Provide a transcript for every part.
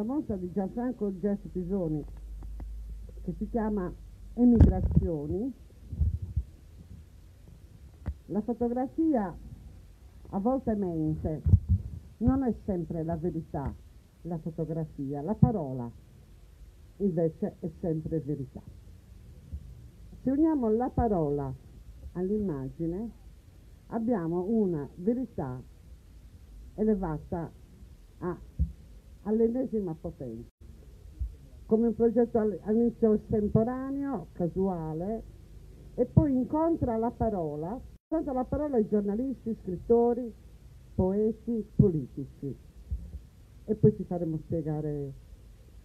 una mostra di Gianfranco Gesso Pisoni che si chiama Emigrazioni. La fotografia a volte mente, non è sempre la verità, la fotografia, la parola invece è sempre verità. Se uniamo la parola all'immagine abbiamo una verità elevata a, all'ennesima potenza, come un progetto all'inizio estemporaneo, casuale, e poi incontra la parola, incontra la parola ai giornalisti, scrittori, poeti, politici. E poi ci faremo spiegare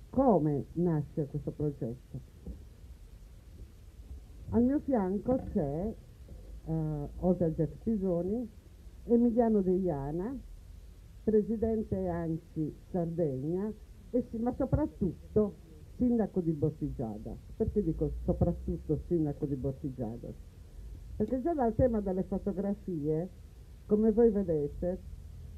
come nasce questo progetto. Al mio fianco c'è, eh, oltre a Jeff Pisoni, Emiliano De Iana, presidente ANCI Sardegna, e, ma soprattutto sindaco di Bortigiada. Perché dico soprattutto sindaco di Bortigiada? Perché già dal tema delle fotografie, come voi vedete,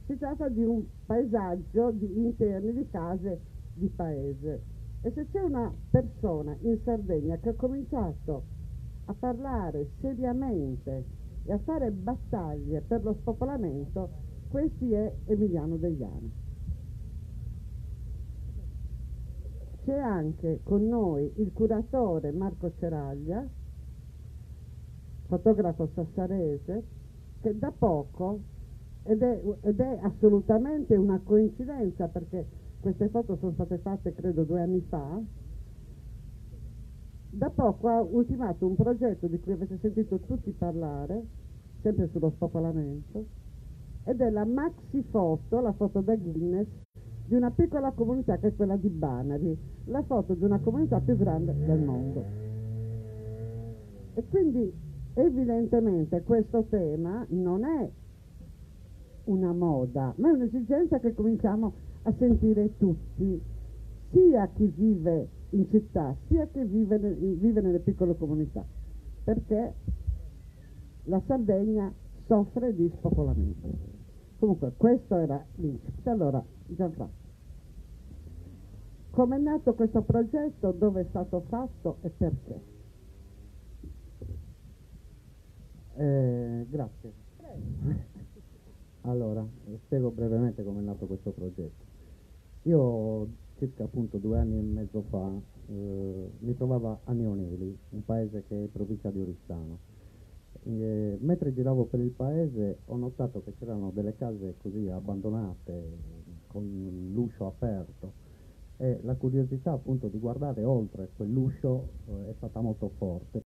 si tratta di un paesaggio di interni di case di paese. E se c'è una persona in Sardegna che ha cominciato a parlare seriamente e a fare battaglie per lo spopolamento, questi è Emiliano Degliano. C'è anche con noi il curatore Marco Ceraglia, fotografo sassarese, che da poco, ed è, ed è assolutamente una coincidenza perché queste foto sono state fatte credo due anni fa, da poco ha ultimato un progetto di cui avete sentito tutti parlare, sempre sullo spopolamento, ed è la maxi foto, la foto da Guinness, di una piccola comunità che è quella di Banari, la foto di una comunità più grande del mondo. E quindi evidentemente questo tema non è una moda, ma è un'esigenza che cominciamo a sentire tutti, sia chi vive in città, sia chi vive, vive nelle piccole comunità, perché la Sardegna soffre di spopolamento. Comunque questo era l'incipit. Allora, Gianfranco, come è nato questo progetto, dove è stato fatto e perché? Eh, grazie. Allora, spiego brevemente come è nato questo progetto. Io circa appunto due anni e mezzo fa eh, mi trovavo a Neoneli, un paese che è provincia di Oristano eh, mentre giravo per il paese ho notato che c'erano delle case così abbandonate con l'uscio aperto. E la curiosità appunto di guardare oltre quell'uscio eh, è stata molto forte.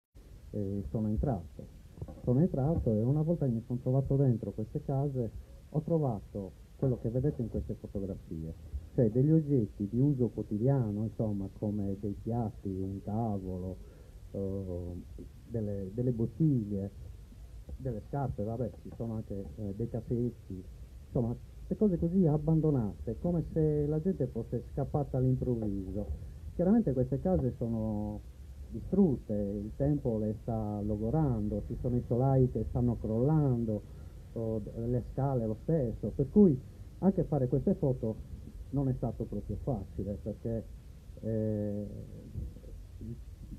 E sono entrato. Sono entrato e una volta che mi sono trovato dentro queste case ho trovato quello che vedete in queste fotografie cioè degli oggetti di uso quotidiano insomma come dei piatti, un tavolo uh, delle, delle bottiglie delle scarpe, vabbè, ci sono anche eh, dei capetti, insomma, queste cose così abbandonate, come se la gente fosse scappata all'improvviso. Chiaramente queste case sono distrutte, il tempo le sta logorando, ci sono i solai che stanno crollando, le scale lo stesso, per cui anche fare queste foto non è stato proprio facile perché eh,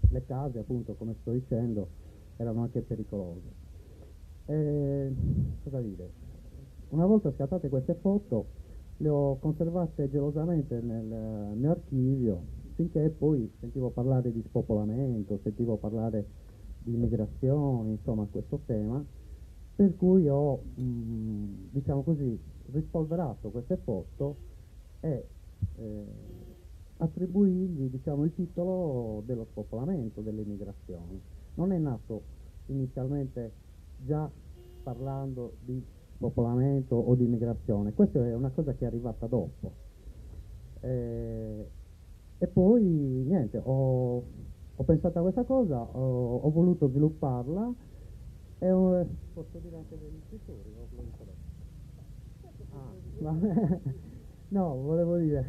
le case appunto come sto dicendo erano anche pericolose. Eh, cosa dire? Una volta scattate queste foto le ho conservate gelosamente nel mio archivio finché poi sentivo parlare di spopolamento, sentivo parlare di immigrazione, insomma questo tema, per cui ho, mh, mm, diciamo così, rispolverato queste foto e eh, attribuirgli diciamo, il titolo dello spopolamento, dell'immigrazione. Non è nato inizialmente già parlando di popolamento o di immigrazione, questa è una cosa che è arrivata dopo. Eh, e poi niente, ho, ho, pensato a questa cosa, ho, ho voluto svilupparla e ho, posso dire anche degli scrittori? Ah, no, volevo dire,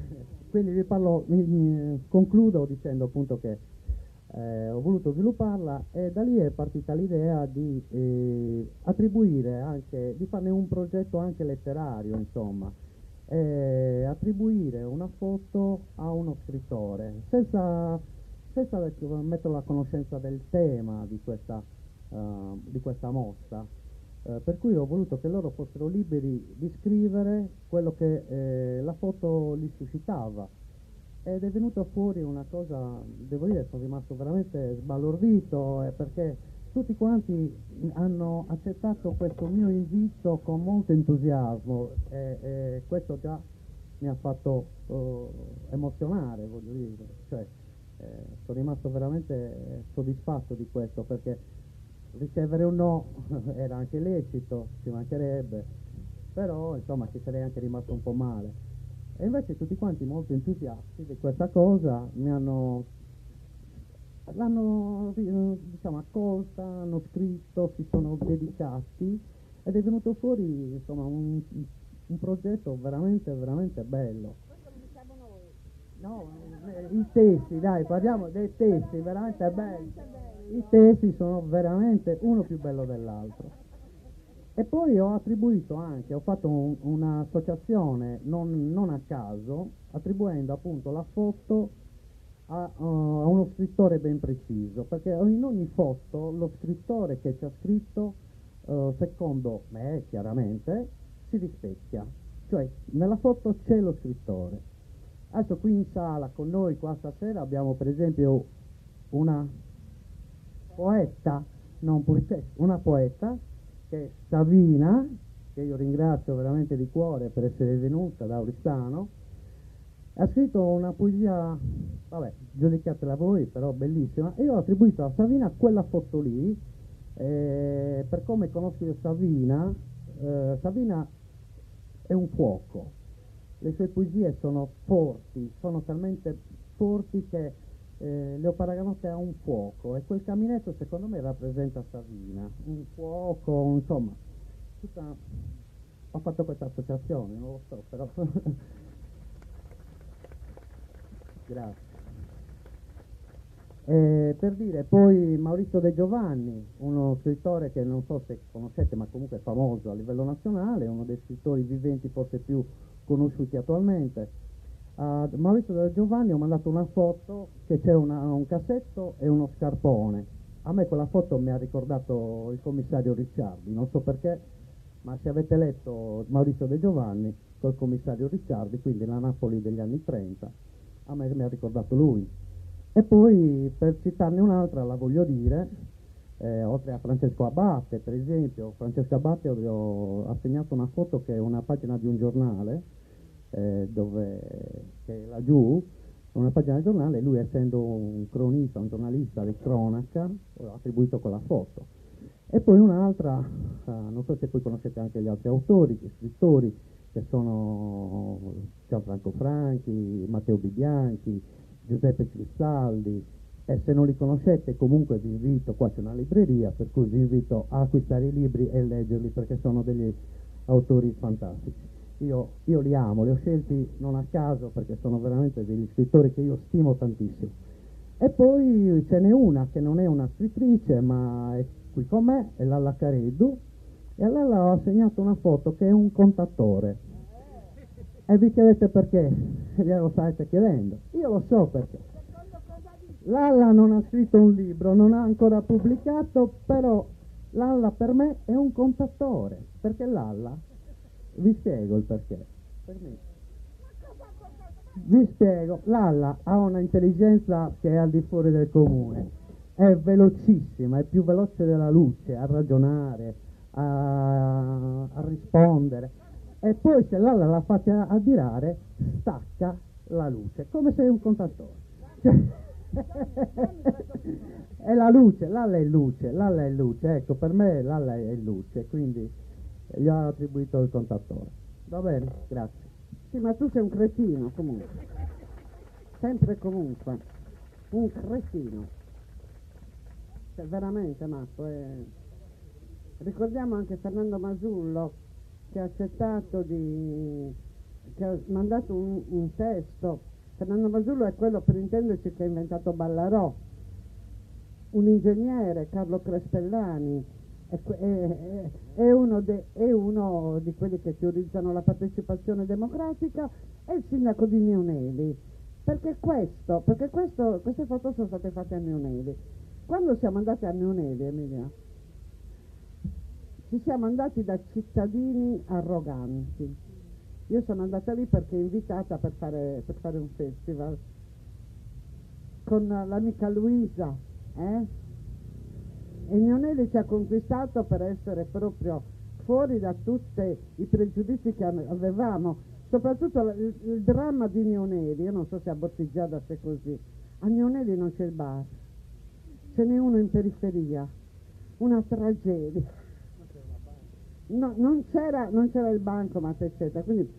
quindi vi parlo, mi, mi, concludo dicendo appunto che eh, ho voluto svilupparla e da lì è partita l'idea di eh, attribuire anche, di farne un progetto anche letterario, insomma, è attribuire una foto a uno scrittore, senza, senza metterlo a conoscenza del tema di questa, uh, di questa mostra. Uh, per cui ho voluto che loro fossero liberi di scrivere quello che eh, la foto li suscitava ed è venuta fuori una cosa, devo dire, sono rimasto veramente sbalordito eh, perché tutti quanti hanno accettato questo mio invito con molto entusiasmo e, e questo già mi ha fatto uh, emozionare, voglio dire, cioè, eh, sono rimasto veramente soddisfatto di questo perché ricevere un no era anche lecito, ci mancherebbe, però insomma ci sarei anche rimasto un po' male. E invece tutti quanti molto entusiasti di questa cosa mi hanno l'hanno diciamo, accolta, hanno scritto, si sono dedicati ed è venuto fuori insomma, un, un progetto veramente, veramente bello. Questo lo diciamo noi. No, eh, i testi, dai, parliamo dei testi, veramente belli. I testi sono veramente uno più bello dell'altro. E poi ho attribuito anche, ho fatto un, un'associazione non, non, a caso, attribuendo appunto la foto a, uh, a, uno scrittore ben preciso, perché in ogni foto lo scrittore che ci ha scritto, uh, secondo me chiaramente, si rispecchia. Cioè nella foto c'è lo scrittore. Adesso qui in sala con noi qua stasera abbiamo per esempio una poeta, non poetessa, una poeta che Savina, che io ringrazio veramente di cuore per essere venuta da Oristano, ha scritto una poesia, vabbè, giudicatela voi, però bellissima, e io ho attribuito a Savina quella foto lì, eh, per come conosco Savina, eh, Savina è un fuoco, le sue poesie sono forti, sono talmente forti che eh, le ho paragonate a un fuoco e quel caminetto secondo me rappresenta Savina, un fuoco, insomma, tutta... ho fatto questa associazione, non lo so, però... Grazie. Eh, per dire, poi Maurizio De Giovanni, uno scrittore che non so se conoscete, ma comunque è famoso a livello nazionale, uno dei scrittori viventi forse più conosciuti attualmente, a Maurizio da Giovanni ho mandato una foto che c'è una, un cassetto e uno scarpone. A me quella foto mi ha ricordato il commissario Ricciardi, non so perché, ma se avete letto Maurizio De Giovanni col commissario Ricciardi, quindi la Napoli degli anni 30, a me mi ha ricordato lui. E poi per citarne un'altra la voglio dire, eh, oltre a Francesco Abate per esempio, Francesco Abate ho assegnato una foto che è una pagina di un giornale, eh, dove, che è laggiù, una pagina del giornale, lui essendo un cronista, un giornalista di cronaca, ha attribuito quella foto. E poi un'altra, uh, non so se poi conoscete anche gli altri autori, gli scrittori, che sono Gianfranco Franchi, Matteo Bibianchi, Giuseppe Cristaldi, e se non li conoscete comunque vi invito, qua c'è una libreria, per cui vi invito a acquistare i libri e leggerli perché sono degli autori fantastici. Io, io, li amo, li ho scelti non a caso perché sono veramente degli scrittori che io stimo tantissimo. E poi ce n'è una che non è una scrittrice ma è qui con me, è Lalla Careddu, e a Lalla ho assegnato una foto che è un contattore. E vi chiedete perché? Glielo state chiedendo. Io lo so perché. Lalla non ha scritto un libro, non ha ancora pubblicato, però Lalla per me è un contattore, perché Lalla vi spiego il perché. Per Vi spiego, Lalla ha una intelligenza che è al di fuori del comune, è velocissima, è più veloce della luce a ragionare, a, a rispondere. E poi se Lalla la fate addirare, stacca la luce, come se è un contattore. è la luce, Lalla è luce, Lalla è luce, ecco per me Lalla è luce, quindi gli ho attribuito il contattore. Va bene, grazie. Sì, ma tu sei un cretino comunque. Sempre e comunque. Un cretino. Cioè, veramente matto. Eh. Ricordiamo anche Fernando Masullo che ha accettato di... che ha mandato un, un testo. Fernando Masullo è quello, per intenderci, che ha inventato Ballarò. Un ingegnere, Carlo Crespellani, è, è, uno de, è, uno di quelli che teorizzano la partecipazione democratica, è il sindaco di Nioneli. Perché, questo, perché questo, queste foto sono state fatte a Nioneli. Quando siamo andati a Nioneli, Emilia, ci siamo andati da cittadini arroganti. Io sono andata lì perché invitata per fare, per fare un festival con l'amica Luisa, eh? E Nionelli ci ha conquistato per essere proprio fuori da tutti i pregiudizi che avevamo, soprattutto il, il dramma di Nionelli, io non so se a Bottigiada sia così, a Nionelli non c'è il bar, ce n'è uno in periferia, una tragedia. No, non, c'era, il bancomat, eccetera, quindi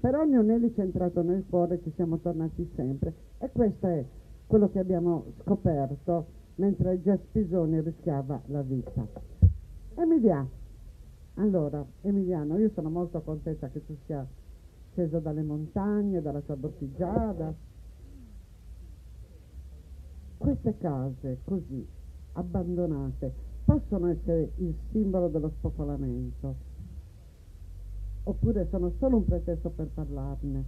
però Nionelli ci è entrato nel cuore, ci siamo tornati sempre. E questo è quello che abbiamo scoperto mentre Jess Pisoni rischiava la vita. Emiliano, allora, Emiliano, io sono molto contenta che tu sia sceso dalle montagne, dalla tua bottigiada. Queste case così abbandonate possono essere il simbolo dello spopolamento oppure sono solo un pretesto per parlarne?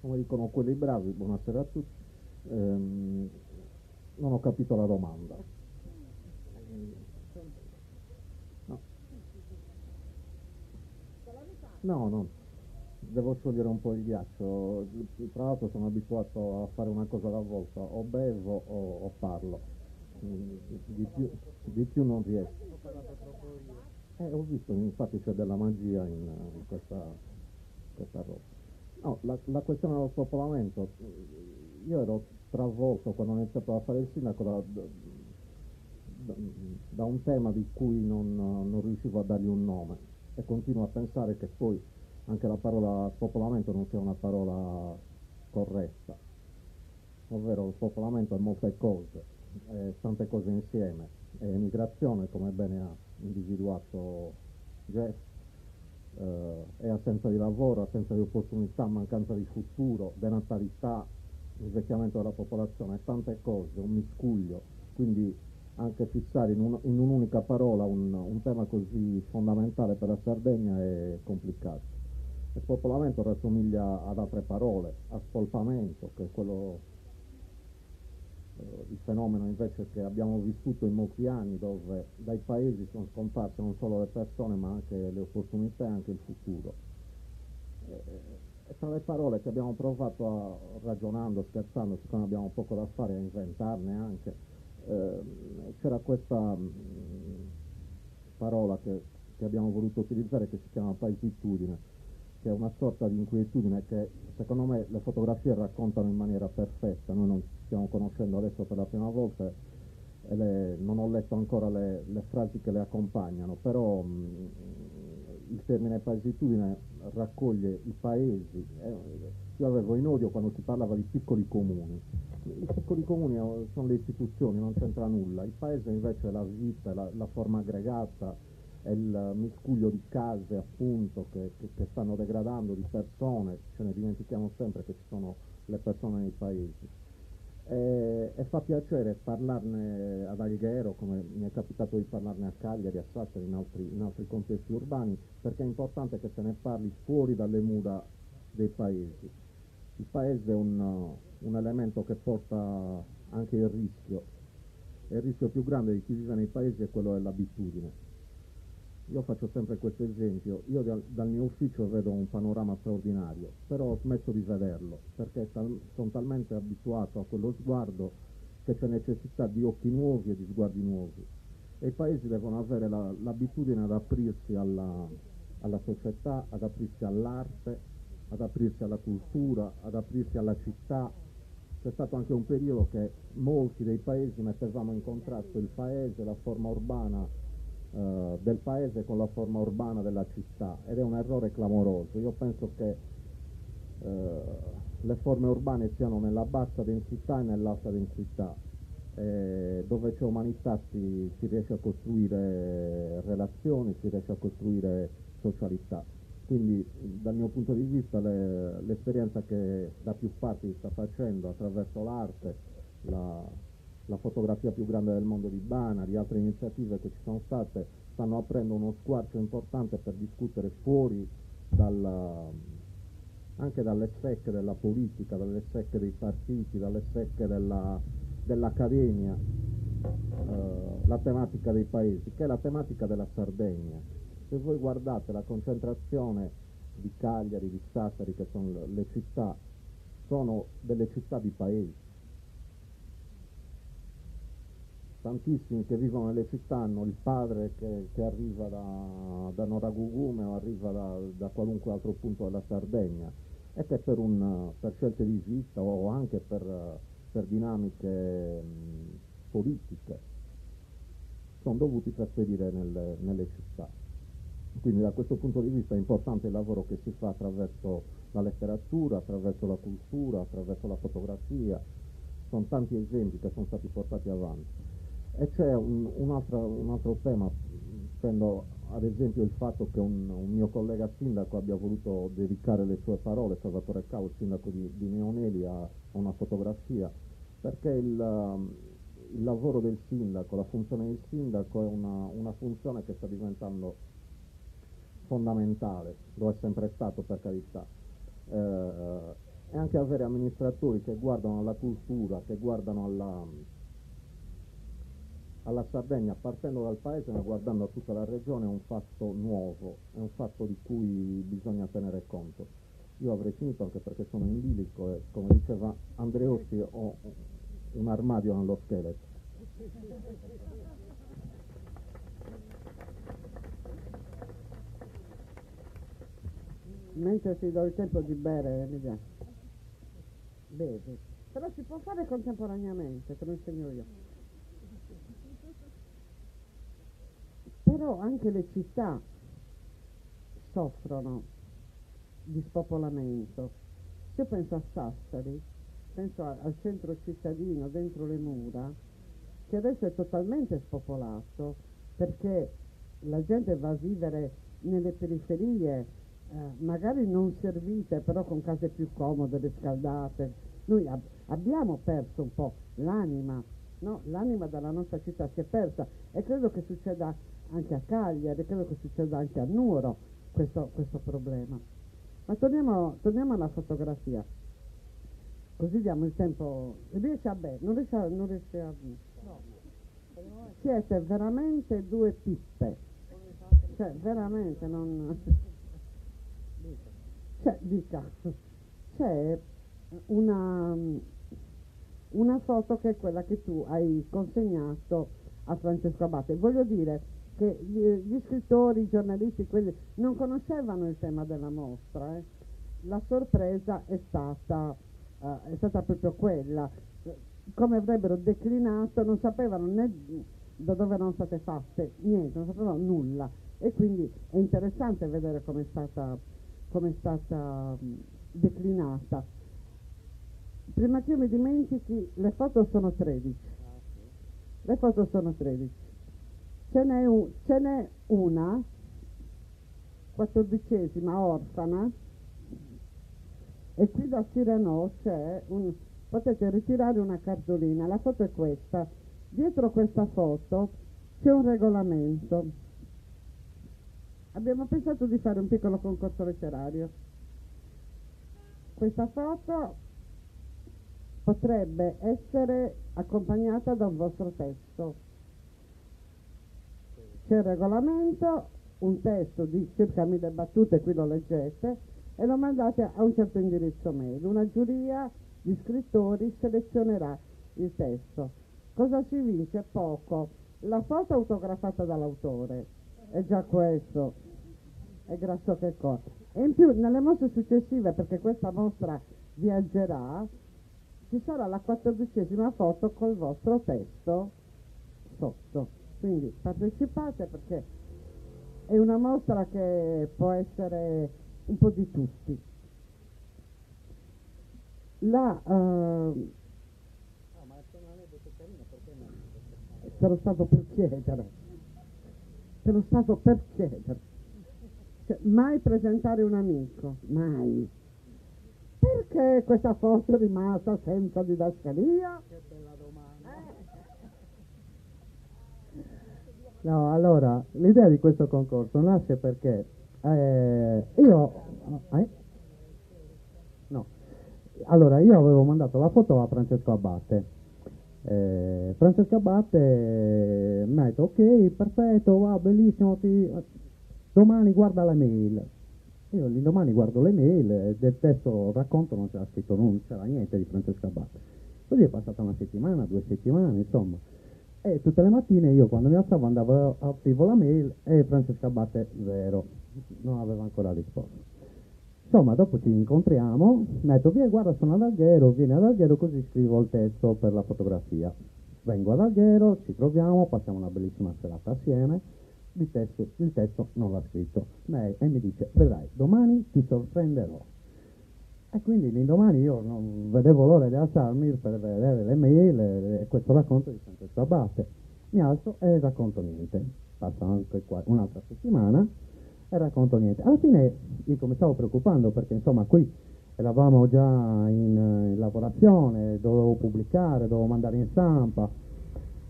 Come dicono quelli bravi, buonasera a tutti ehm, non ho capito la domanda. No. No, devo sciogliere un po' il ghiaccio. Tra l'altro sono abituato a fare una cosa alla volta, o bevo o, o parlo. Di più, di più, non riesco. Eh, ho visto, infatti c'è della magia in, in questa, questa roba. No, la, la, questione dello spopolamento, io ero travolto quando ho iniziato a fare il sindaco da, da, da un tema di cui non, non, riuscivo a dargli un nome. E continuo a pensare che poi anche la parola spopolamento non sia una parola corretta, ovvero il spopolamento è molte cose, è tante cose insieme, è emigrazione come bene ha individuato Jeff, eh, è assenza di lavoro, assenza di opportunità, mancanza di futuro, denatalità, invecchiamento della popolazione, tante cose, un miscuglio, quindi anche fissare in, un, in un'unica parola un, un, tema così fondamentale per la Sardegna è complicato. Il spopolamento rassomiglia ad altre parole, a spolpamento, che è quello, eh, il fenomeno invece che abbiamo vissuto in molti anni, dove dai paesi sono scomparse non solo le persone ma anche le opportunità e anche il futuro. Eh, tra le parole che abbiamo provato a, ragionando, scherzando, siccome abbiamo poco da fare, a inventarne anche, eh, c'era questa mh, mm, parola che, che, abbiamo voluto utilizzare che si chiama paesitudine, che è una sorta di inquietudine che secondo me le fotografie raccontano in maniera perfetta, noi non stiamo conoscendo adesso per la prima volta e le, non ho letto ancora le, le, frasi che le accompagnano, però mh, mm, il termine paesitudine raccoglie i paesi. Eh, io avevo in odio quando si parlava di piccoli comuni. I piccoli comuni sono le istituzioni, non c'entra nulla. Il paese invece è la vita, la, la forma aggregata, è il miscuglio di case appunto che, che, che, stanno degradando, di persone, ce ne dimentichiamo sempre che ci sono le persone nei paesi. E, e fa piacere parlarne ad Alghero, come mi è capitato di parlarne a Cagliari, a Sassari, in altri, in altri contesti urbani, perché è importante che se ne parli fuori dalle mura dei paesi. Il paese è un, un elemento che porta anche il rischio, e il rischio più grande di chi vive nei paesi è quello dell'abitudine io faccio sempre questo esempio, io dal, dal, mio ufficio vedo un panorama straordinario, però ho smesso di vederlo perché tal, sono talmente abituato a quello sguardo che c'è necessità di occhi nuovi e di sguardi nuovi. E i paesi devono avere la, l'abitudine ad aprirsi alla, alla società, ad aprirsi all'arte, ad aprirsi alla cultura, ad aprirsi alla città. C'è stato anche un periodo che molti dei paesi mettevamo in contrasto il paese, la forma urbana eh, del paese con la forma urbana della città ed è un errore clamoroso. Io penso che eh, le forme urbane siano nella bassa densità e nell'alta densità. Eh, dove c'è umanità si, si, riesce a costruire relazioni, si riesce a costruire socialità. Quindi dal mio punto di vista le, l'esperienza che da più parti si sta facendo attraverso l'arte, la, la fotografia più grande del mondo di Bana, di altre iniziative che ci sono state, stanno aprendo uno squarcio importante per discutere fuori dalla, anche dalle secche della politica, dalle secche dei partiti, dalle secche della, dell'accademia, eh, la tematica dei paesi, che è la tematica della Sardegna. Se voi guardate la concentrazione di Cagliari, di Sassari, che sono le città, sono delle città di paesi. Tantissimi che vivono nelle città hanno il padre che, che arriva da, da Noragugume o arriva da, da qualunque altro punto della Sardegna e che per, un, per scelte di vita o anche per, per dinamiche politiche sono dovuti trasferire nelle, nelle città. Quindi da questo punto di vista è importante il lavoro che si fa attraverso la letteratura, attraverso la cultura, attraverso la fotografia, sono tanti esempi che sono stati portati avanti. E c'è un, un, altro, un altro tema, prendo ad esempio il fatto che un, un, mio collega sindaco abbia voluto dedicare le sue parole, Salvatore il sindaco di, di Neoneli, a, una fotografia, perché il, il, lavoro del sindaco, la funzione del sindaco è una, una funzione che sta diventando fondamentale, lo è sempre stato per carità. Eh, e anche avere amministratori che guardano alla cultura, che guardano alla, alla Sardegna partendo dal paese ma guardando a tutta la regione è un fatto nuovo, è un fatto di cui bisogna tenere conto. Io avrei finito anche perché sono in bilico e come diceva Andreotti ho un armadio nello scheletro. Mentre ti do il tempo di bere, Emilia, bevi. Però si può fare contemporaneamente, te lo insegno io. Però anche le città soffrono di spopolamento. Se io penso a Sassari, penso al centro cittadino dentro le mura, che adesso è totalmente spopolato perché la gente va a vivere nelle periferie, eh, magari non servite, però con case più comode, riscaldate. Noi ab- abbiamo perso un po' l'anima, no? l'anima della nostra città si è persa e credo che succeda anche a Cagliari, credo che succeda anche a Nuoro questo, questo problema. Ma torniamo, torniamo, alla fotografia, così diamo il tempo, riesce a bere, non riesce a... Non riesce a no. Siete veramente due pippe, cioè veramente non... Cioè, dica, c'è una, una foto che è quella che tu hai consegnato a Francesco Abate. Voglio dire, che gli, scrittori, i giornalisti, quelli non conoscevano il tema della mostra. Eh. La sorpresa è stata, uh, è stata proprio quella. Come avrebbero declinato, non sapevano né da dove erano state fatte, niente, non sapevano nulla. E quindi è interessante vedere come è stata, com'è stata declinata. Prima che io mi dimentichi, le foto sono 13. Le foto sono 13 ce n'è, un, ce n'è una, quattordicesima, orfana, e qui da Sireno c'è un, potete ritirare una cartolina, la foto è questa, dietro questa foto c'è un regolamento. Abbiamo pensato di fare un piccolo concorso letterario. Questa foto potrebbe essere accompagnata da un vostro testo c'è il regolamento, un testo di circa mille battute, qui lo leggete, e lo mandate a un certo indirizzo mail. Una giuria di scrittori selezionerà il testo. Cosa si vince? Poco. La foto autografata dall'autore, è già questo, è grasso che cosa. E in più nelle mostre successive, perché questa mostra viaggerà, ci sarà la quattordicesima foto col vostro testo sotto. Quindi partecipate perché è una mostra che può essere un po' di tutti. La, uh, te lo stato per chiedere, te lo stato per chiedere. Cioè, mai presentare un amico, mai. Perché questa foto è rimasta senza didascalia? Che bella domanda. Eh? No, allora, l'idea di questo concorso nasce perché eh, io... eh? No. Allora, io avevo mandato la foto a Francesco Abbatte. Eh, Francesco Abbatte mi ha detto, ok, perfetto, va, bellissimo, ti- domani guarda la mail. Io l'indomani guardo le mail e del testo racconto non c'era scritto, non c'era niente di Francesco Abbatte. Così è passata una settimana, due settimane, insomma. E tutte le mattine io quando mi alzavo andavo, aprivo la mail e Francesca Abbatte zero, non aveva ancora risposto. Insomma, dopo ci incontriamo, detto, vieni, guarda, sono ad Alghero, vieni ad Alghero così scrivo il testo per la fotografia. Vengo ad Alghero, ci troviamo, passiamo una bellissima serata assieme, il testo, il testo non l'ha scritto. Lei, e mi dice, vedrai, domani ti sorprenderò. E quindi l'indomani io non vedevo l'ora di alzarmi per vedere le mail e questo racconto di Francesco Abbatte. Mi alzo e racconto niente. Passa anche un'altra settimana e racconto niente. Alla fine dico, mi stavo preoccupando perché insomma qui eravamo già in, eh, in lavorazione, dovevo pubblicare, dovevo mandare in stampa.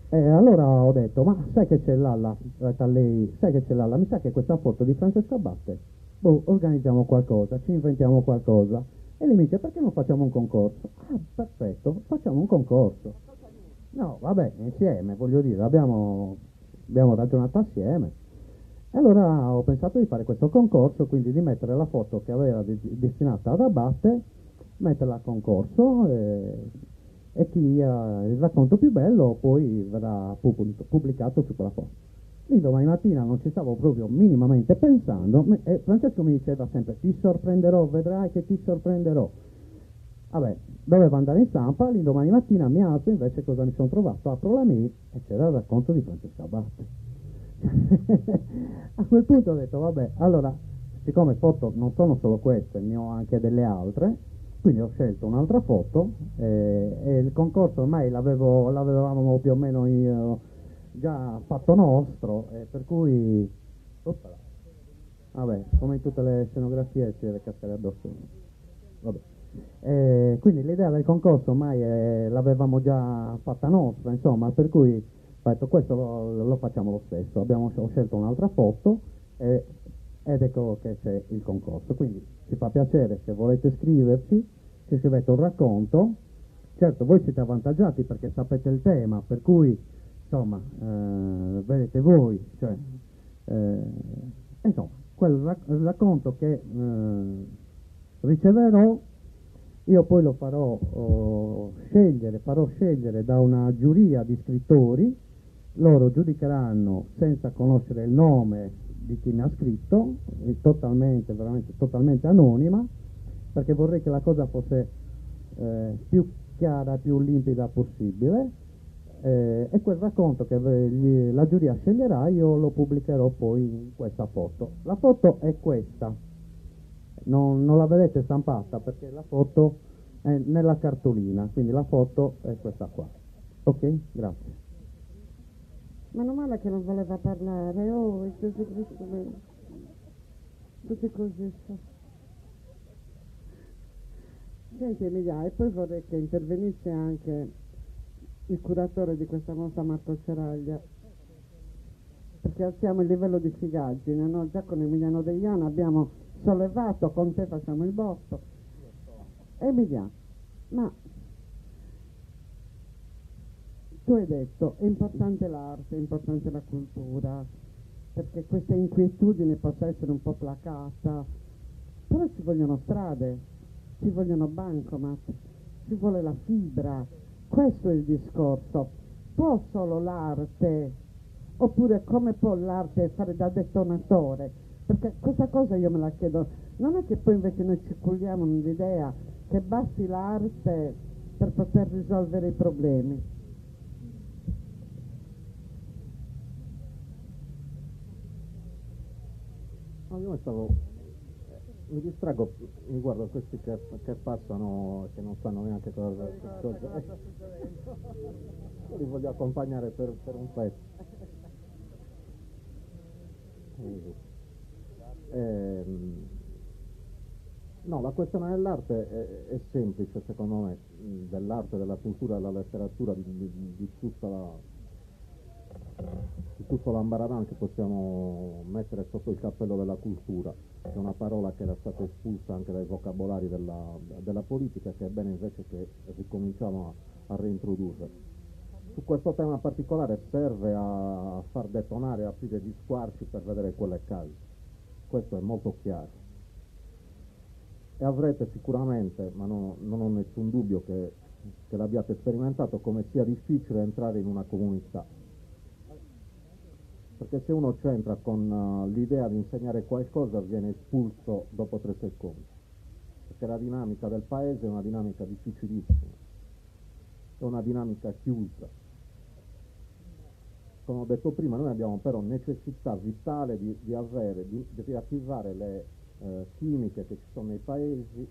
E allora ho detto, ma sai che c'è Lalla? Ho lei, sai che c'è Lalla? Mi sa che questa foto di Francesco Abbatte, boh, organizziamo qualcosa, ci inventiamo qualcosa. E lei mi dice, perché non facciamo un concorso? Ah, perfetto, facciamo un concorso. No, vabbè, insieme, voglio dire, abbiamo, abbiamo ragionato assieme. E allora ho pensato di fare questo concorso, quindi di mettere la foto che aveva di- destinata ad Abbatte, metterla a concorso e, e chi ha il racconto più bello poi verrà pubblic- pubblicato su quella foto. Lì domani mattina non ci stavo proprio minimamente pensando e Francesco mi diceva sempre ti sorprenderò, vedrai che ti sorprenderò. Vabbè, dovevo andare in stampa, l'indomani mattina mi alzo, invece cosa mi sono trovato? Apro la mail e c'era il racconto di Francesco Abbatte. A quel punto ho detto, vabbè, allora, siccome foto non sono solo queste, ne ho anche delle altre, quindi ho scelto un'altra foto eh, e il concorso ormai l'avevamo più o meno io già fatto nostro, e per cui... Oppala. Vabbè, come in tutte le scenografie ci deve cascare addosso. Vabbè. Eh, quindi l'idea del concorso ormai eh, l'avevamo già fatta nostra, insomma, per cui detto questo lo, lo facciamo lo stesso. Abbiamo ho scelto un'altra foto e- ed ecco che c'è il concorso. Quindi ci fa piacere se volete iscriverci, ci scrivete un racconto. Certo, voi siete avvantaggiati perché sapete il tema, per cui insomma, eh, vedete voi, cioè, eh, insomma, quel rac- racconto che eh, riceverò io poi lo farò oh, scegliere, farò scegliere da una giuria di scrittori, loro giudicheranno senza conoscere il nome di chi mi ha scritto, totalmente, veramente totalmente anonima, perché vorrei che la cosa fosse eh, più chiara, più limpida possibile. Eh, e quel racconto che gli- la giuria sceglierà io lo pubblicherò poi in questa foto. La foto è questa, non, non la vedete stampata perché la foto è nella cartolina, quindi la foto è questa qua. Ok? Grazie. Meno male che non voleva parlare, oh Gesù Cristo mio. Tutti così. Senti Emilia, e poi vorrei che intervenisse anche il curatore di questa mostra Marco Ceraglia, perché alziamo il livello di figaggine, no? Già con Emiliano Deiano abbiamo sollevato, con te facciamo il botto. Emilia, ma tu hai detto è importante l'arte, è importante la cultura, perché questa inquietudine possa essere un po' placata, però ci vogliono strade, ci vogliono bancomat, ci vuole la fibra, questo è il discorso. Può solo l'arte, oppure come può l'arte fare da detonatore? Perché questa cosa io me la chiedo, non è che poi invece noi ci culliamo nell'idea che basti l'arte per poter risolvere i problemi. No, io stavo, mi distraggo, mi guardo questi che, che passano che non sanno neanche cosa, cosa Io li voglio accompagnare per, per un pezzo. Ehm, no, la questione dell'arte è, è semplice secondo me, dell'arte, della cultura, della letteratura, di, di- di tutta la, di tutto l'ambaradan che possiamo mettere sotto il cappello della cultura, che è una parola che era stata espulsa anche dai vocabolari della, della politica, che è bene invece che ricominciamo a, a reintrodurre. Su questo tema particolare serve a far detonare, a aprire gli squarci per vedere quello che cade. Questo è molto chiaro. E avrete sicuramente, ma no, non ho nessun dubbio che, che l'abbiate sperimentato, come sia difficile entrare in una comunità perché se uno c'entra con uh, l'idea di insegnare qualcosa viene espulso dopo tre secondi, perché la dinamica del paese è una dinamica difficilissima, è una dinamica chiusa. Come ho detto prima, noi abbiamo però necessità vitale di, di avere, di, di riattivare le eh, chimiche che ci sono nei paesi,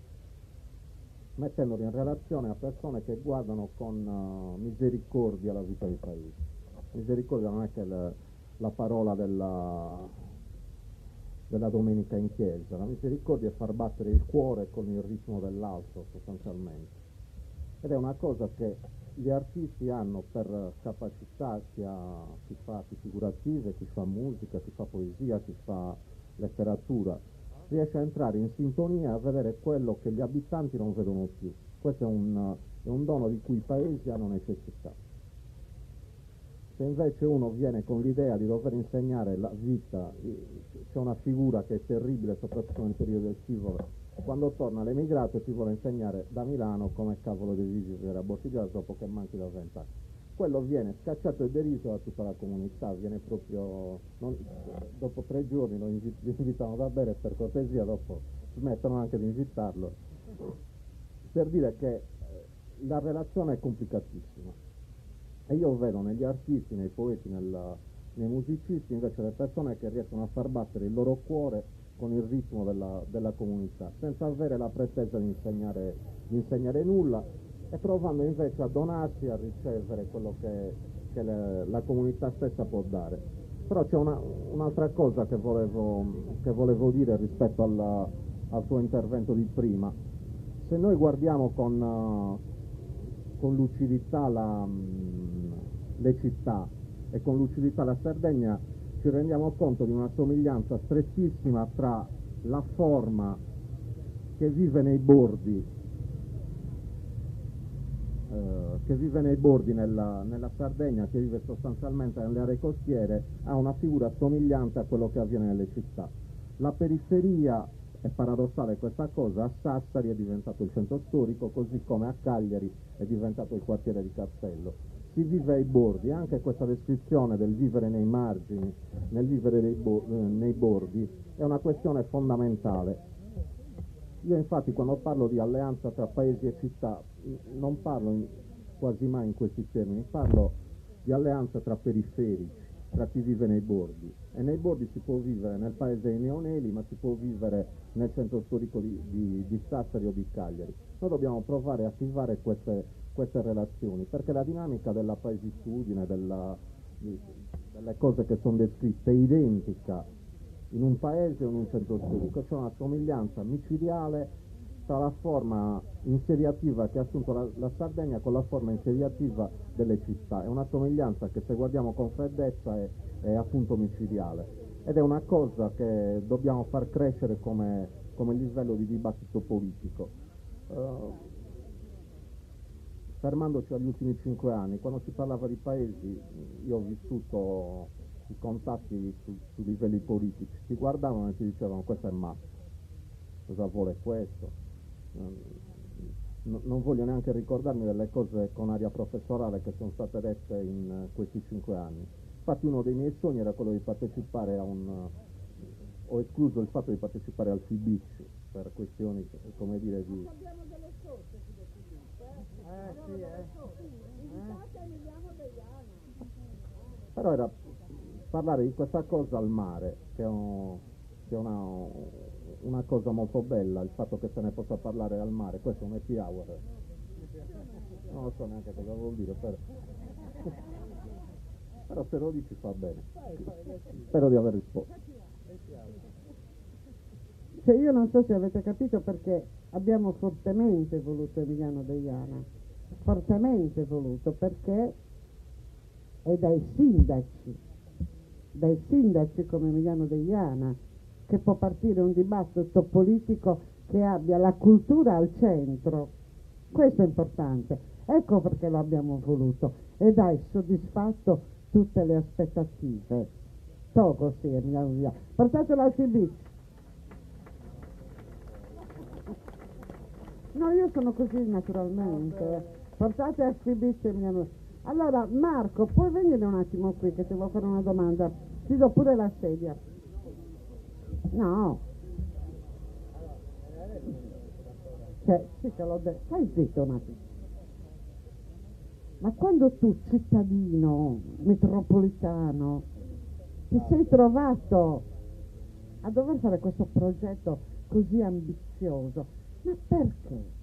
mettendoli in relazione a persone che guardano con uh, misericordia la vita dei paesi. Misericordia non è che il, la parola della, della domenica in chiesa. La misericordia è far battere il cuore con il ritmo dell'altro sostanzialmente. Ed è una cosa che gli artisti hanno per capacità, ha, chi fa arti figurative, chi fa musica, chi fa poesia, chi fa letteratura, riesce a entrare in sintonia a vedere quello che gli abitanti non vedono più. Questo è un, è un dono di cui i paesi hanno necessità. Se invece uno viene con l'idea di dover insegnare la vita, c'è una figura che è terribile, soprattutto nel periodo del scivolo, quando torna l'emigrato ti vuole insegnare da Milano come cavolo devi vivere a Bortigiano dopo che manchi da vent'anni. Quello viene scacciato e deriso da tutta la comunità, viene proprio, non, dopo tre giorni lo invitano da bere per cortesia, dopo smettono anche di invitarlo, per dire che eh, la relazione è complicatissima e io vedo negli artisti, nei poeti, nella, nei musicisti invece le persone che riescono a far battere il loro cuore con il ritmo della, della comunità, senza avere la pretesa di insegnare, di insegnare, nulla e provando invece a donarsi, a ricevere quello che, che le, la comunità stessa può dare. Però c'è una, un'altra cosa che volevo, che volevo, dire rispetto alla, al tuo intervento di prima. Se noi guardiamo con, con lucidità la, le città e con lucidità la Sardegna ci rendiamo conto di una somiglianza strettissima tra la forma che vive nei bordi, eh, che vive nei bordi nella, nella, Sardegna, che vive sostanzialmente nelle aree costiere, ha una figura somigliante a quello che avviene nelle città. La periferia, è paradossale questa cosa, a Sassari è diventato il centro storico, così come a Cagliari è diventato il quartiere di Castello si vive ai bordi, anche questa descrizione del vivere nei margini, nel vivere bo- eh, nei bordi, è una questione fondamentale. Io infatti quando parlo di alleanza tra paesi e città non parlo in, quasi mai in questi termini, parlo di alleanza tra periferici, tra chi vive nei bordi. E nei bordi si può vivere nel paese dei Neoneli, ma si può vivere nel centro storico di, di, di Sassari o di Cagliari. Noi dobbiamo provare a attivare queste queste relazioni, perché la dinamica della paesitudine, della, delle cose che sono descritte, è identica in un paese o in un centro storico, c'è una somiglianza micidiale tra la forma insediativa che ha assunto la, la, Sardegna con la forma insediativa delle città, è una somiglianza che se guardiamo con freddezza è, è appunto micidiale. Ed è una cosa che dobbiamo far crescere come, come livello di dibattito politico. Uh, fermandoci agli ultimi cinque anni, quando si parlava di paesi, io ho vissuto i contatti su, su livelli politici, si guardavano e si dicevano questo è matto, cosa vuole questo? No, non voglio neanche ricordarmi delle cose con aria professorale che sono state dette in questi cinque anni. Infatti uno dei miei sogni era quello di partecipare a un... ho escluso il fatto di partecipare al FIBIC per questioni, come dire, di Però era parlare di questa cosa al mare, che è, un, che è una, una, cosa molto bella, il fatto che se ne possa parlare al mare, questo è un happy hour. Non lo so neanche cosa vuol dire, però, però se lo dici fa bene. Spero di aver risposto. Cioè io non so se avete capito perché abbiamo fortemente voluto Emiliano Deiana fortemente voluto perché e dai sindaci, dai sindaci come Emiliano Deiana, che può partire un dibattito politico che abbia la cultura al centro. Questo è importante. Ecco perché lo abbiamo voluto ed hai soddisfatto tutte le aspettative. Togo sì, Emiliano Deiana. Portatelo al TB. No, io sono così naturalmente. Portate a Sibizio Emiliano. Allora, Marco, puoi venire un attimo qui che ti devo fare una domanda? Ti do pure la sedia. No. Cioè, sì che l'ho detto. Stai zitto un attimo. Ma quando tu, cittadino, metropolitano, ti sei trovato a dover fare questo progetto così ambizioso, ma perché?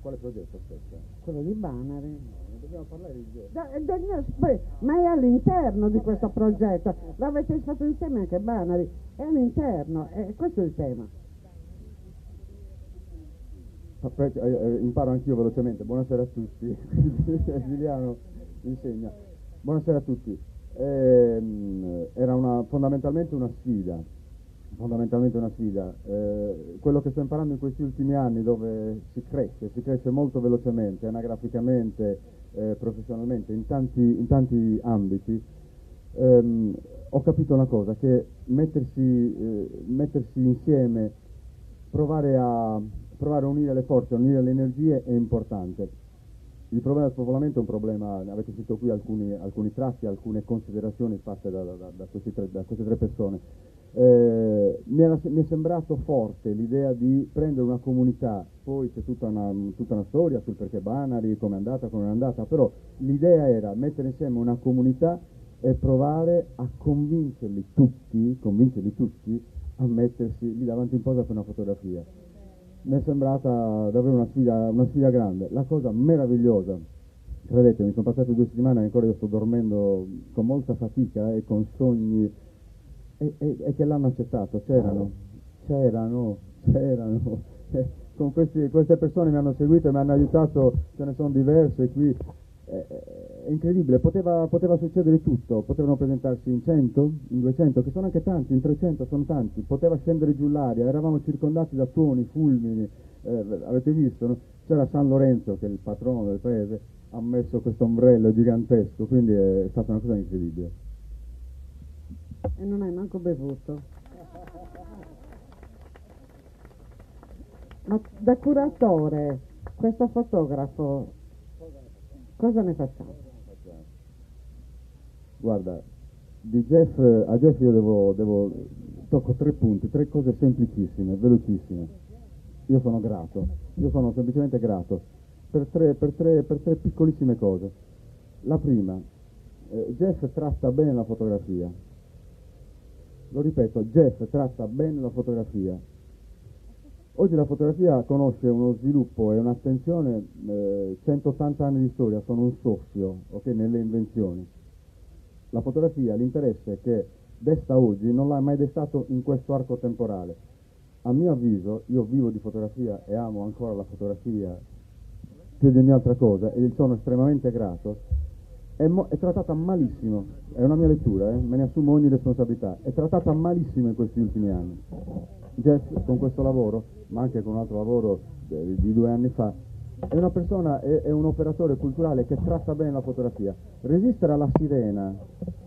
Quale progetto aspetta? Quello di Banari. Non dobbiamo parlare di. Da- da- da- poi- ma è all'interno di questo progetto, l'avete fatto insieme anche Banari, è all'interno, e questo è il tema. Aspetta, eh, eh, imparo anch'io velocemente. Buonasera a tutti. Giuliano insegna. Buonasera a tutti. Ehm, era una- fondamentalmente una sfida. Fondamentalmente una sfida. Eh, quello che sto imparando in questi ultimi anni dove si cresce, si cresce molto velocemente, anagraficamente, eh, professionalmente, in tanti, in tanti ambiti, ehm, ho capito una cosa, che mettersi, eh, mettersi insieme provare a, provare a unire le forze, a unire le energie è importante. Il problema del spopolamento è un problema, avete sentito qui alcuni, alcuni tratti, alcune considerazioni fatte da, da- da tre- da queste tre persone. Eh, mi, era- mi è sembrato forte l'idea di prendere una comunità, poi c'è tutta una, tutta una storia sul perché Banari, come è andata, come non è andata, però l'idea era mettere insieme una comunità e provare a convincerli tutti, convincerli tutti a mettersi lì davanti in posa per una fotografia. Mi è sembrata davvero una sfida, una sfida grande. La cosa meravigliosa, credetemi, sono passate due settimane e ancora io sto dormendo con molta fatica e con sogni, e, e- e che l'hanno accettato, c'erano, c'erano, c'erano. Eh, Con questi- queste persone mi hanno seguito e mi hanno aiutato, ce ne sono diverse qui. È, è incredibile, poteva, poteva succedere tutto, potevano presentarsi in 100, in 200, che sono anche tanti, in 300 sono tanti, poteva scendere giù l'aria, eravamo circondati da tuoni, fulmini, eh, avete visto, no? c'era San Lorenzo che è il patrono del paese, ha messo questo ombrello gigantesco, quindi è stata una cosa incredibile. E non hai manco bevuto. Ma da curatore, questo fotografo, cosa ne facciamo? Guarda, Jeff, a Jeff io devo, devo, tocco tre punti, tre cose semplicissime, velocissime. Io sono grato, io sono semplicemente grato per tre, per tre- per tre piccolissime cose. La prima, eh, Jeff tratta bene la fotografia. Lo ripeto, Jeff tratta bene la fotografia. Oggi la fotografia conosce uno sviluppo e un'attenzione, eh, 180 anni di storia, sono un soffio ok, nelle invenzioni. La fotografia, l'interesse che desta oggi non l'ha mai destato in questo arco temporale. A mio avviso, io vivo di fotografia e amo ancora la fotografia più di ogni altra cosa e gli sono estremamente grato, è, è trattata malissimo, è una mia lettura, eh, me ne assumo ogni responsabilità, è trattata malissimo in questi ultimi anni. Jeff con questo lavoro, ma anche con un altro lavoro eh, di due anni fa, è una persona, è, è un operatore culturale che tratta bene la fotografia. Resistere alla sirena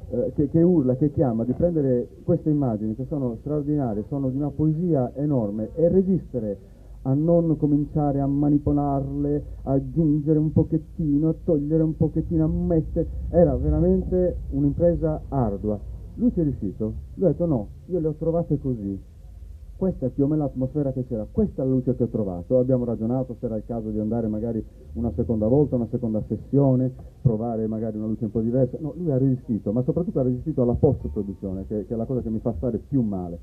eh, che, che urla, che chiama, di prendere queste immagini che sono straordinarie, sono di una poesia enorme e resistere a non cominciare a manipolarle, a aggiungere un pochettino, a togliere un pochettino, a mettere, era veramente un'impresa ardua. Lui ci è riuscito, lui ha detto no, io le ho trovate così, questa è più o meno l'atmosfera che c'era, questa è la luce che ho trovato, abbiamo ragionato se era il caso di andare magari una seconda volta, una seconda sessione, provare magari una luce un po' diversa, no, lui ha resistito, ma soprattutto ha resistito alla post-produzione, che, che è la cosa che mi fa stare più male.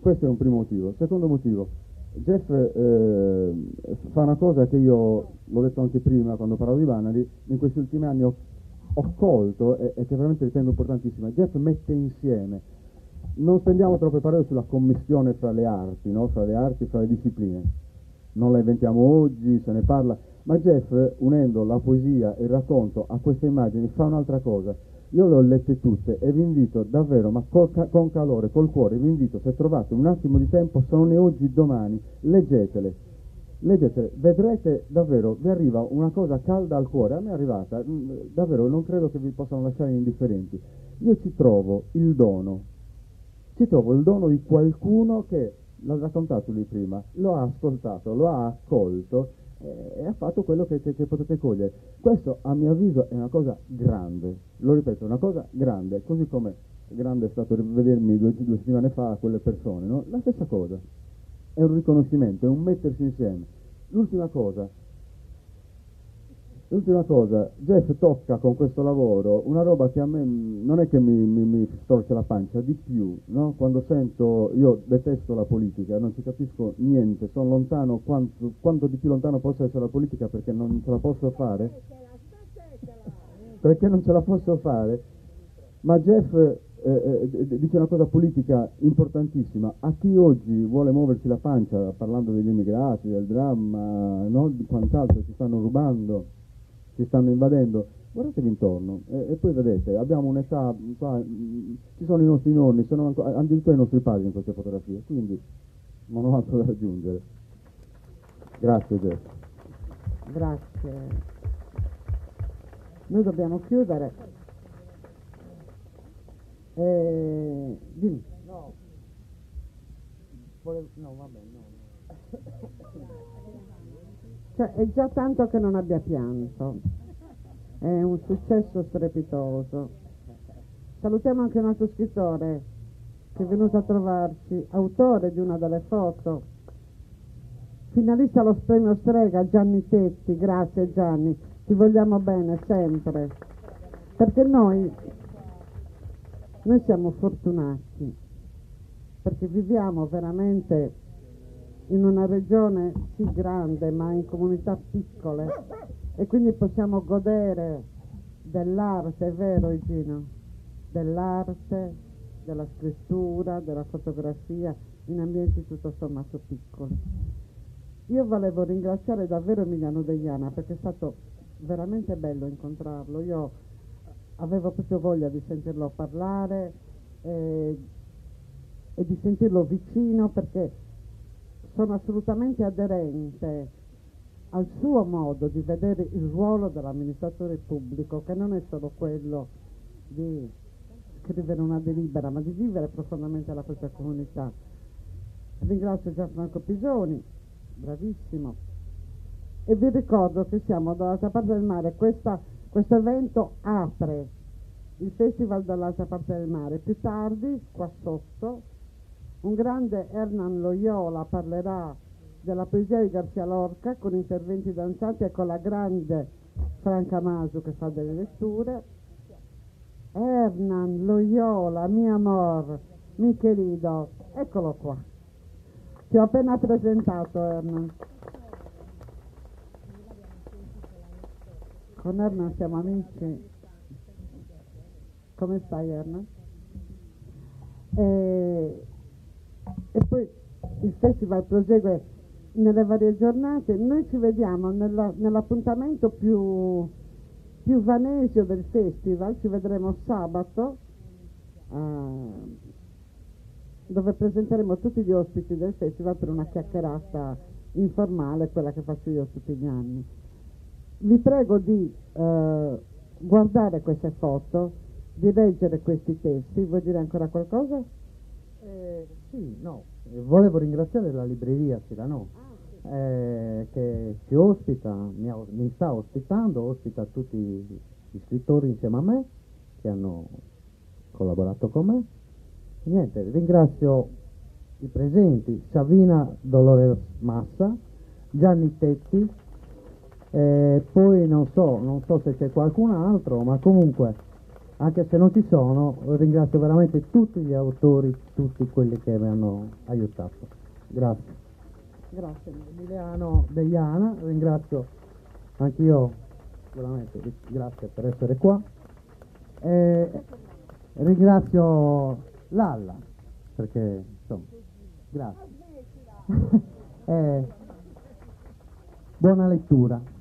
Questo è un primo motivo. Secondo motivo, Jeff eh, fa una cosa che io, l'ho detto anche prima quando parlavo di Vanali, in questi ultimi anni ho, ho colto e, e che veramente ritengo importantissima. Jeff mette insieme, non spendiamo troppe parole sulla commissione fra le arti, no? fra le arti fra le discipline. Non la inventiamo oggi, se ne parla, Ma Jeff, unendo la poesia e il racconto a queste immagini, fa un'altra cosa. Io le ho lette tutte e vi invito davvero, ma col con calore, col cuore, vi invito, se trovate un attimo di tempo, sono né oggi, domani, leggetele. Leggetele, vedrete davvero, vi arriva una cosa calda al cuore, a me è arrivata, mm, davvero non credo che vi possano lasciare indifferenti. Io ci trovo il dono, ci trovo il dono di qualcuno che, l'ha raccontato lui prima, lo ha ascoltato, lo ha accolto e ha fatto quello che, che- che potete cogliere. Questo a mio avviso è una cosa grande, lo ripeto, una cosa grande, così come grande è stato rivedermi due, due settimane fa a quelle persone, no? la stessa cosa, è un riconoscimento, è un mettersi insieme. L'ultima cosa, L'ultima cosa, Jeff tocca con questo lavoro una roba che a me non è che mi, mi- mi storce la pancia, di più, no? Quando sento, io detesto la politica, non ci capisco niente, sono lontano, quanto, quanto di più lontano posso essere la politica perché non ce la posso fare, perché non ce la posso fare, ma Jeff eh, eh, dice una cosa politica importantissima, a chi oggi vuole muoversi la pancia parlando degli immigrati, del dramma, no? di quant'altro ci stanno rubando, ci stanno invadendo, guardatevi intorno e, e poi vedete, abbiamo un'età, qua, mm, ci sono i nostri nonni, sono addirittura i nostri padri in queste fotografie, quindi non ho altro da aggiungere. Grazie Jeff. Grazie. Noi dobbiamo chiudere. Eh, dimmi. No. no, vabbè, no. Cioè, è già tanto che non abbia pianto. È un successo strepitoso. Salutiamo anche un altro scrittore che è venuto a trovarci, autore di una delle foto, finalista allo premio Strega, Gianni Tetti. Grazie Gianni, ti vogliamo bene sempre. Perché noi, noi siamo fortunati, perché viviamo veramente in una regione sì grande ma in comunità piccole e quindi possiamo godere dell'arte, è vero Igino? Dell'arte, della scrittura, della fotografia in ambienti tutto sommato piccoli. Io volevo ringraziare davvero Emiliano Degliana perché è stato veramente bello incontrarlo. Io avevo proprio voglia di sentirlo parlare eh, e di sentirlo vicino perché sono assolutamente aderente al suo modo di vedere il ruolo dell'amministratore pubblico, che non è solo quello di scrivere una delibera, ma di vivere profondamente la propria comunità. Ringrazio Gianfranco Pisoni, bravissimo, e vi ricordo che siamo dall'altra parte del mare, Questa- questo evento apre il festival dall'altra parte del mare, più tardi, qua sotto, un grande Hernan Loyola parlerà della poesia di Garcia Lorca con interventi danzanti e con la grande Franca Masu che fa delle letture. Hernan Loyola, mi amor, mi querido, eccolo qua. Ti ho appena presentato Hernan. Con Hernan siamo amici. Come stai Hernan? E, e poi il festival prosegue nelle varie giornate. Noi ci vediamo nella- nell'appuntamento più, più vanesio del festival, ci vedremo sabato, eh, dove presenteremo tutti gli ospiti del festival per una chiacchierata informale, quella che faccio io tutti gli anni. Vi prego di eh, guardare queste foto, di leggere questi testi. Vuoi dire ancora qualcosa? Eh, sì, no, volevo ringraziare la libreria Cirano eh, che ci ospita, mi, mi sta ospitando, ospita tutti gli scrittori insieme a me che hanno collaborato con me. Niente, ringrazio i presenti, Savina Dolores Massa, Gianni Tetti, eh, poi non so, non so se c'è qualcun altro, ma comunque anche se non ci sono, ringrazio veramente tutti gli autori, tutti quelli che mi hanno aiutato. Grazie. Grazie. Emiliano Deiana, ringrazio anch'io, veramente grazie per essere qua. E ringrazio Lalla, perché insomma, grazie. Eh, buona lettura.